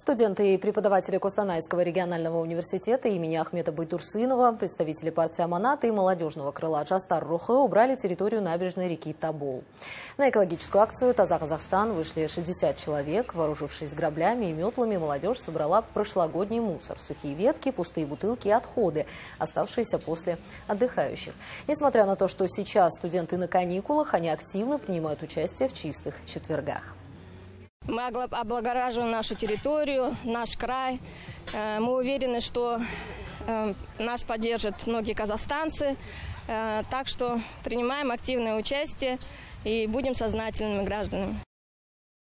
Студенты и преподаватели Костанайского регионального университета имени Ахмета Байтурсынова, представители партии Аманата и молодежного крыла Джастар Рухе убрали территорию набережной реки Табол. На экологическую акцию «Таза Казахстан» вышли 60 человек. Вооружившись граблями и метлами, молодежь собрала прошлогодний мусор, сухие ветки, пустые бутылки и отходы, оставшиеся после отдыхающих. Несмотря на то, что сейчас студенты на каникулах, они активно принимают участие в чистых четвергах. Мы облагораживаем нашу территорию, наш край. Э, мы уверены, что э, нас поддержат многие казахстанцы. Э, так что принимаем активное участие и будем сознательными гражданами.